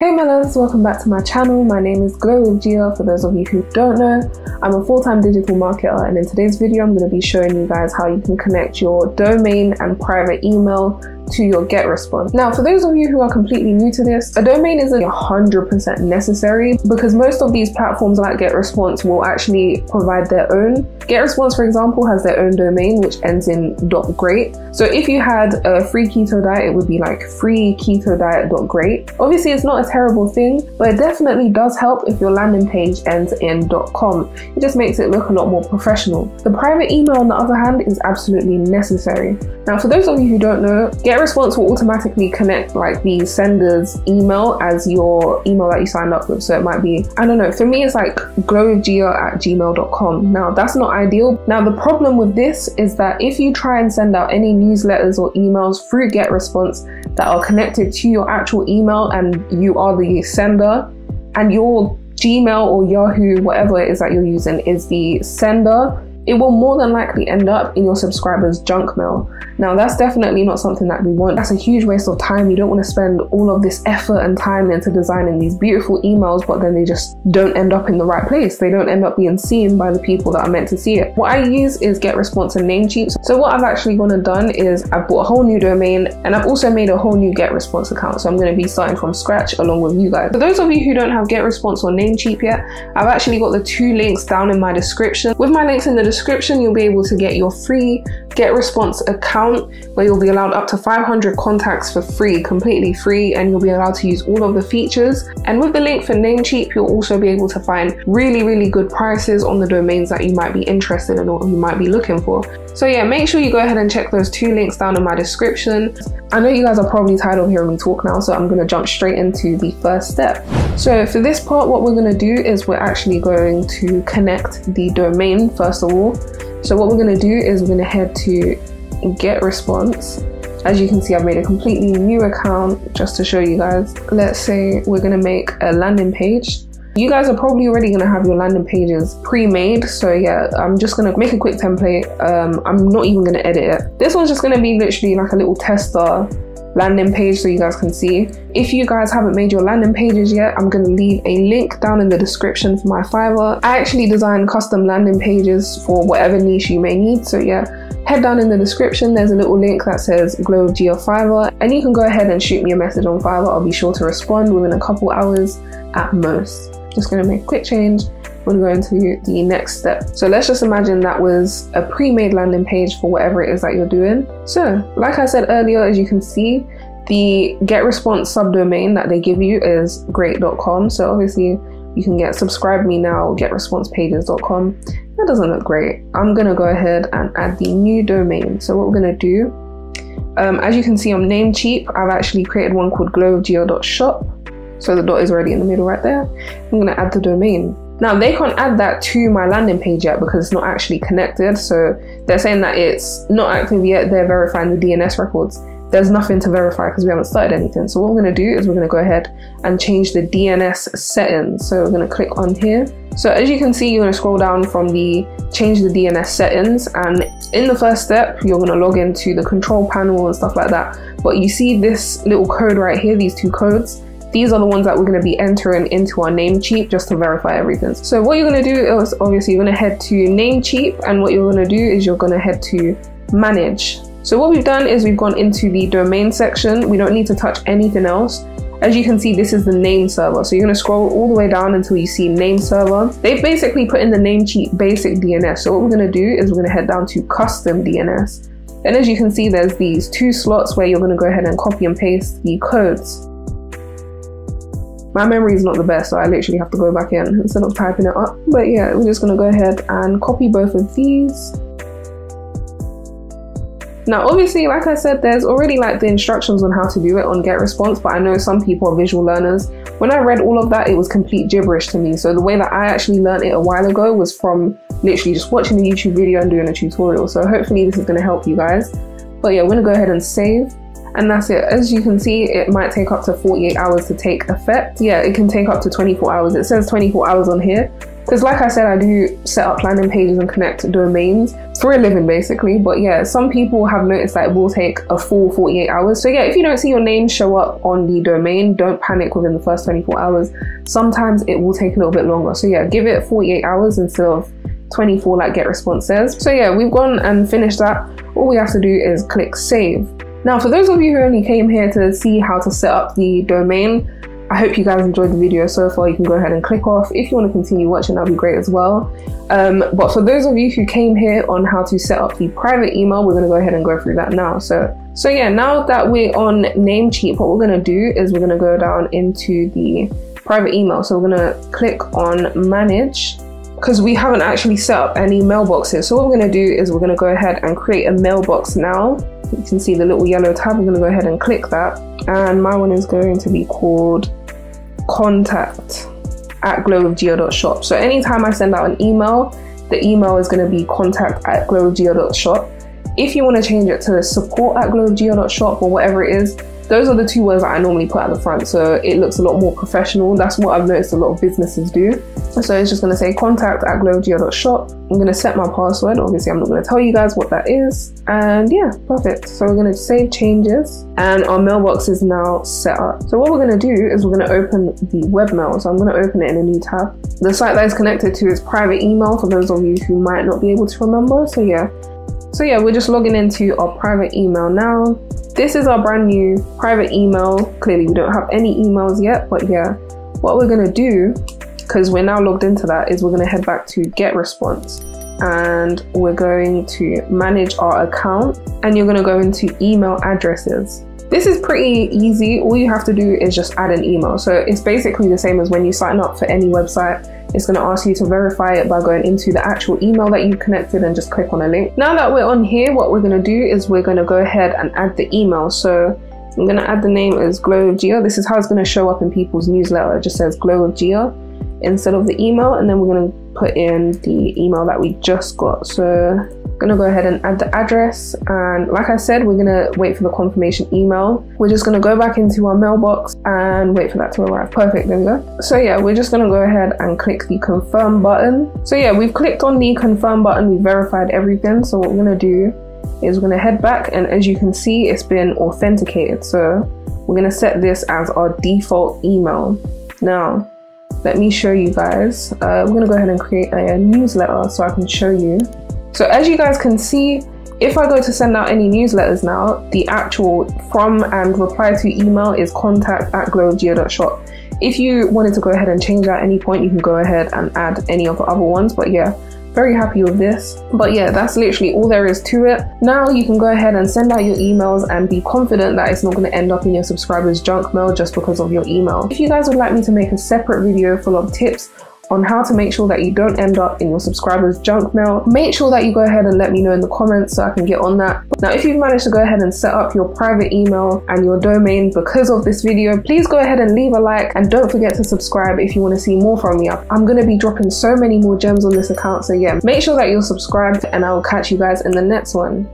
Hey my loves, welcome back to my channel. My name is Glow with Gia for those of you who don't know. I'm a full-time digital marketer and in today's video I'm going to be showing you guys how you can connect your domain and private email to your GetResponse. Now, for those of you who are completely new to this, a domain isn't 100% necessary because most of these platforms like GetResponse will actually provide their own. GetResponse, for example, has their own domain which ends in .great. So if you had a free keto diet, it would be like free keto diet.great. Obviously, it's not a terrible thing, but it definitely does help if your landing page ends in .com. It just makes it look a lot more professional. The private email, on the other hand, is absolutely necessary. Now, for those of you who don't know, GET response will automatically connect like the sender's email as your email that you signed up with. So it might be, I don't know, for me, it's like glowgia at gmail.com. Now, that's not ideal. Now, the problem with this is that if you try and send out any newsletters or emails through GetResponse that are connected to your actual email and you are the sender and your Gmail or Yahoo, whatever it is that you're using, is the sender it will more than likely end up in your subscribers' junk mail. Now, that's definitely not something that we want. That's a huge waste of time. You don't want to spend all of this effort and time into designing these beautiful emails, but then they just don't end up in the right place. They don't end up being seen by the people that are meant to see it. What I use is GetResponse and Namecheap. So what I've actually gone and done is I've bought a whole new domain and I've also made a whole new GetResponse account. So I'm going to be starting from scratch along with you guys. For those of you who don't have GetResponse or Namecheap yet, I've actually got the two links down in my description. With my links in the description, description, you'll be able to get your free GetResponse account where you'll be allowed up to 500 contacts for free, completely free, and you'll be allowed to use all of the features. And with the link for Namecheap, you'll also be able to find really, really good prices on the domains that you might be interested in or you might be looking for. So yeah, make sure you go ahead and check those two links down in my description. I know you guys are probably tired of hearing me talk now, so I'm gonna jump straight into the first step. So for this part, what we're gonna do is we're actually going to connect the domain first of all so what we're to do is we're to head to GetResponse. As you can see, I've made a completely new account just to show you guys. Let's say we're to make a landing page. You guys are probably already going to have your landing pages pre-made. So yeah, I'm just going to make a quick template. Um, I'm not even going to edit it. This one's just going to be literally like a little tester landing page so you guys can see. If you guys haven't made your landing pages yet, I'm going to leave a link down in the description for my Fiverr. I actually design custom landing pages for whatever niche you may need. So yeah, head down in the description. There's a little link that says Glow Geo Fiverr and you can go ahead and shoot me a message on Fiverr. I'll be sure to respond within a couple hours at most. Just going to make a quick change we'll go into the next step. So let's just imagine that was a pre-made landing page for whatever it is that you're doing. So like I said earlier, as you can see, the GetResponse subdomain that they give you is gr8.com. So obviously you can get subscribe me now, getresponsepages.com. That doesn't look great. I'm gonna go ahead and add the new domain. So what we're gonna do, um, as you can see on Namecheap, I've actually created one called glowgeo.shop. So the dot is already in the middle right there. I'm gonna add the domain. Now they can't add that to my landing page yet because it's not actually connected. So they're saying that it's not active yet. They're verifying the DNS records. There's nothing to verify because we haven't started anything. So what we're going to do is we're going to go ahead and change the DNS settings. So we're going to click on here. So as you can see, you're going to scroll down from the change the DNS settings. And in the first step, you're going to log into the control panel and stuff like that. But you see this little code right here, these two codes these are the ones that we're going to be entering into our Namecheap just to verify everything. So what you're going to do is obviously you're going to head to Namecheap and what you're going to do is you're going to head to manage. So what we've done is we've gone into the domain section. We don't need to touch anything else. As you can see, this is the name server. So you're going to scroll all the way down until you see name server. They've basically put in the Namecheap basic DNS. So what we're going to do is we're going to head down to custom DNS. And as you can see, there's these two slots where you're going to go ahead and copy and paste the codes. My memory is not the best, so I literally have to go back in instead of typing it up. But yeah, we're just gonna go ahead and copy both of these. Now, obviously, like I said, there's already like the instructions on how to do it on GetResponse, but I know some people are visual learners. When I read all of that, it was complete gibberish to me. So the way that I actually learned it a while ago was from literally just watching a YouTube video and doing a tutorial. So hopefully this is gonna help you guys. But yeah, we're gonna go ahead and save and that's it. As you can see, it might take up to 48 hours to take effect. Yeah, it can take up to 24 hours. It says 24 hours on here, Because like I said, I do set up landing pages and connect domains for a living basically. But yeah, some people have noticed that it will take a full 48 hours. So yeah, if you don't see your name show up on the domain, don't panic within the first 24 hours. Sometimes it will take a little bit longer. So yeah, give it 48 hours instead of 24 like GetResponse says. So yeah, we've gone and finished that. All we have to do is click save. Now, for those of you who only came here to see how to set up the domain, I hope you guys enjoyed the video so far. You can go ahead and click off. If you want to continue watching, that'd be great as well. Um, but for those of you who came here on how to set up the private email, we're going to go ahead and go through that now. So, so yeah, now that we're on Namecheap, what we're going to do is we're going to go down into the private email. So we're going to click on manage because we haven't actually set up any mailboxes. So what we're going to do is we're going to go ahead and create a mailbox now. You can see the little yellow tab. I'm going to go ahead and click that. And my one is going to be called contact at glowwithgio.shop. So anytime I send out an email, the email is going to be contact at glowwithgio.shop. If you want to change it to support at glowwithgio.shop or whatever it is, those are the two words that I normally put at the front. So it looks a lot more professional. That's what I've noticed a lot of businesses do. So it's just going to say contact at glowwithgio.shop. I'm going to set my password. Obviously, I'm not going to tell you guys what that is. And yeah, perfect. So we're going to save changes and our mailbox is now set up. So what we're going to do is we're going to open the webmail. So I'm going to open it in a new tab. The site that is connected to is private email for those of you who might not be able to remember. So yeah. So yeah, we're just logging into our private email now. This is our brand new private email. Clearly we don't have any emails yet, but yeah, what we're gonna do, because we're now logged into that, is we're gonna head back to GetResponse and we're going to manage our account and you're gonna go into email addresses. This is pretty easy. All you have to do is just add an email. So it's basically the same as when you sign up for any website it's going to ask you to verify it by going into the actual email that you connected and just click on a link. Now that we're on here, what we're going to do is we're going to go ahead and add the email. So I'm going to add the name as Glow of Gia. This is how it's going to show up in people's newsletter. It just says Glow of Gia instead of the email. And then we're going to put in the email that we just got. So gonna go ahead and add the address and like I said we're gonna wait for the confirmation email. We're just gonna go back into our mailbox and wait for that to arrive. Perfect there we go. So yeah we're just gonna go ahead and click the confirm button. So yeah we've clicked on the confirm button we verified everything. So what we're gonna do is we're gonna head back and as you can see it's been authenticated. So we're gonna set this as our default email. Now let me show you guys. Uh, we're gonna go ahead and create a newsletter so I can show you so as you guys can see, if I go to send out any newsletters now, the actual from and reply to email is contact at glowgeo.shop. If you wanted to go ahead and change at any point, you can go ahead and add any of the other ones. But yeah, very happy with this. But yeah, that's literally all there is to it. Now you can go ahead and send out your emails and be confident that it's not going to end up in your subscribers' junk mail just because of your email. If you guys would like me to make a separate video full of tips on how to make sure that you don't end up in your subscribers junk mail. Make sure that you go ahead and let me know in the comments so i can get on that. Now if you've managed to go ahead and set up your private email and your domain because of this video please go ahead and leave a like and don't forget to subscribe if you want to see more from me. I'm going to be dropping so many more gems on this account so yeah make sure that you're subscribed and i'll catch you guys in the next one